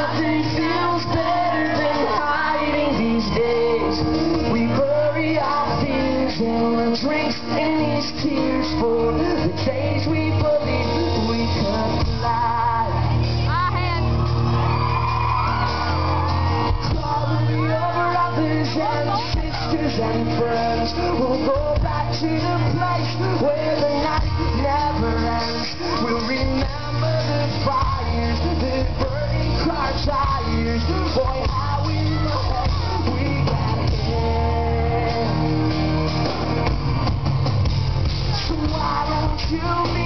Nothing feels better than hiding these days. We bury our fears in the drinks and these tears for the days we believe we could fly. The other and sisters and friends. to me.